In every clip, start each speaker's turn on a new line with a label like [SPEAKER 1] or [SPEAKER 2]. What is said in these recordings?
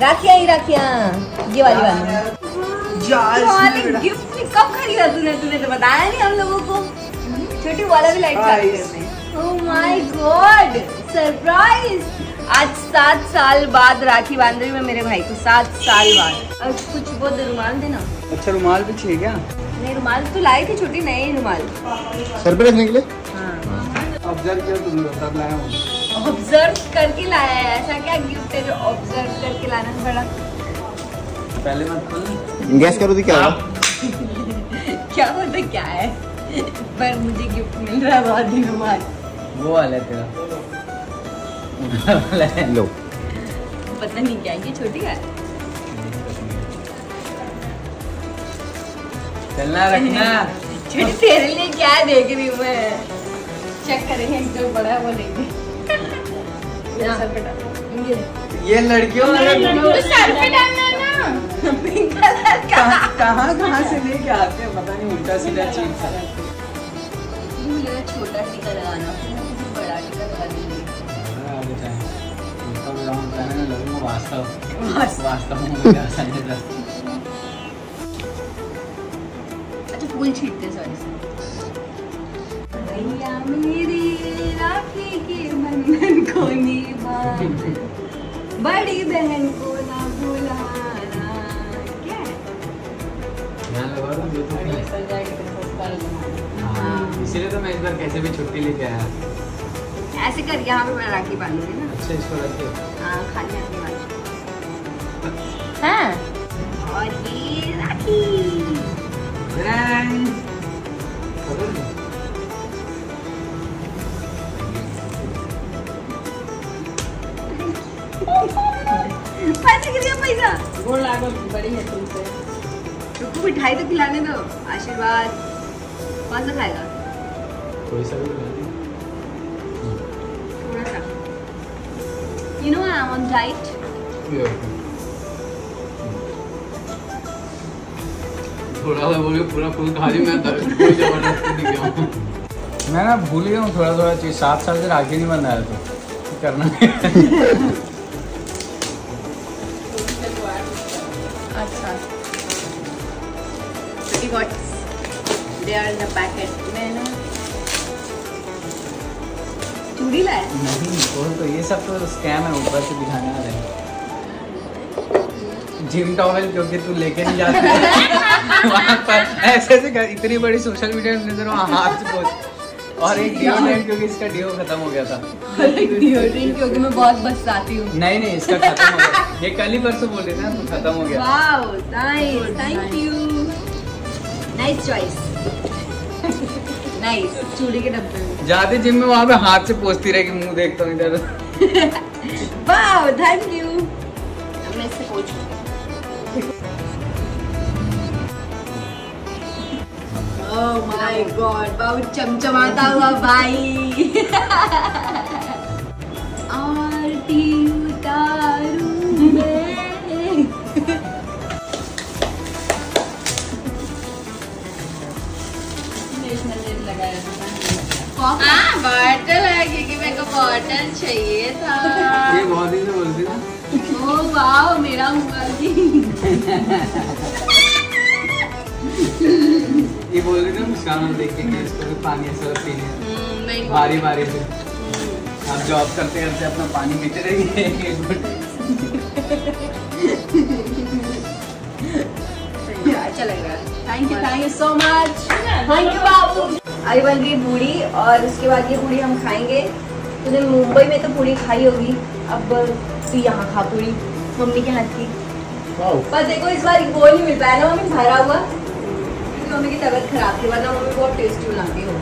[SPEAKER 1] राखियाँ ही राखियाँ। ये वाली वाली। गिफ्ट कब खरीदा तूने? तूने तो बताया नहीं हम लोगों को। छोटी वाला भी light oh my god surprise आज सात साल बाद राखी बाँध रही मैं मेरे भाई को। सात साल बाद। अब कुछ बहुत रुमाल देना
[SPEAKER 2] अच्छा रुमाल भी चाहिए क्या?
[SPEAKER 1] नहीं रुमाल तो लाए थे छोटी नए रुमाल।
[SPEAKER 3] सरप्राइज़ निकले
[SPEAKER 1] हाँ।
[SPEAKER 2] ऑब्ज़र्व किया तुम लोग तब लाया हूँ।
[SPEAKER 1] ऑब्ज़र्व करके लाया है। ऐसा क्या गिफ्ट है जो ऑब्ज़र्व करके लाना पड़ा
[SPEAKER 2] पहले मत खोल
[SPEAKER 3] गैस करो दी क्या होगा
[SPEAKER 1] क्या होता क्या है? पर मुझे गिफ्ट मिल रहा है बहुत दिनों बाद
[SPEAKER 2] वो वाला है तेरा। वाला
[SPEAKER 3] लो।
[SPEAKER 1] पता नहीं क्या है, ये छोटी है?
[SPEAKER 2] चलना रखना।
[SPEAKER 1] छोटी तेरे लिए क्या देख रही हूँ मैं? चेक करेंगे जो बड़ा है वो डाल। ये।
[SPEAKER 2] ये लड़कियों वाला
[SPEAKER 1] सर पे डालना ना। पिंक कलर का।
[SPEAKER 2] कहाँ कहाँ से लेके आते हैं? पता नहीं उल्टा सीधा चीज़ सा
[SPEAKER 1] छोटा टीका लगाना बड़ा टीका लगा
[SPEAKER 2] वास्तव में
[SPEAKER 1] अच्छा फूल छीटते सॉरी को निभाना बड़ी बहन को ना भुलाना। क्या है?
[SPEAKER 2] हाँ इसीलिए तो मैं इस बार कैसे भी छुट्टी लेके आया।
[SPEAKER 1] ऐसे कर यहाँ पे मैं राखी बांधूँगी ना।
[SPEAKER 2] अच्छा इसको रखिए
[SPEAKER 1] हाँ खाली हाँ। और ये राखी। पैसे गिर गया पैसा?
[SPEAKER 4] लागल बड़ी है तुमसे।
[SPEAKER 1] रुको मिठाई तो खिलाने दो। आशीर्वाद। कौन सा खाएगा?
[SPEAKER 2] कोई सा भी बना दीजिए।
[SPEAKER 1] थोड़ा सा। You know I am on diet
[SPEAKER 2] थोड़ा सा बोलिए पूरा फूल खा ली मैं कोई ज़बरदस्ती नहीं किया मैं ना भूल गया हूँ थोड़ा थोड़ा चीज़ सात साल से राखी नहीं बनाया तो करना।
[SPEAKER 1] we got they are in the packet. मैं ना चूड़ी लाया?
[SPEAKER 2] नहीं बोल तो ये सब तो स्कैम है ऊपर से दिखाने वाले हैं। जिम टॉवल क्योंकि तू लेके नहीं जाती वहाँ पर ऐसे ऐसे इतनी बड़ी सोशल मीडिया इन्फ्लुएंसर वहाँ हाथ से पोस्ट और एक डिओड्रेंट क्योंकि इसका डिओ खत्म हो गया था।
[SPEAKER 1] डिओड्रेंट क्योंकि मैं बहुत बरसाती हूँ।
[SPEAKER 2] नहीं नहीं इसका खत्म हो गया। ये कल ही परसों बोल रहे थे ना तो खत्म हो गया।
[SPEAKER 1] Wow nice thank you nice choice nice चूड़ी के डब्बे में।
[SPEAKER 2] जाते जिम में वहाँ पे हाथ से पोसती रहेगी मुँह देखता हूँ इधर।
[SPEAKER 1] थैंक यू अब मैं इससे पूछूँ ओह माय गॉड बहुत चमचमाता हुआ भाई।
[SPEAKER 4] हाँ बॉटल है क्योंकि मेरे को बॉटल चाहिए था।
[SPEAKER 2] ये बहुत दिन से बोलती ना
[SPEAKER 1] ओ वाओ मेरा जी
[SPEAKER 2] ये बोल रही थी ना मुस्कान हम देख के कि इसको भी पानी ऐसा पीने
[SPEAKER 4] हम्म,
[SPEAKER 2] बारी बारी से। आप जॉब करते करते अपना पानी पीते रहिए
[SPEAKER 1] अच्छा लग रहा है। Thank you thank you so much thank you बाबू। अभी बन रही पूड़ी और उसके बाद ये पूड़ी हम खाएँगे। तूने मुंबई में तो पूड़ी खाई होगी। अब तू यहाँ खा पूड़ी मम्मी के हाथ की। पर देखो इस बार वो नहीं मिल पाया ना मम्मी भरा हुआ। क्योंकि मम्मी की तबीयत खराब थी वरना मम्मी बहुत टेस्टी बनाती हो।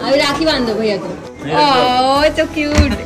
[SPEAKER 1] अभी राखी बाँध दो भैया को। ओह तो क्यूट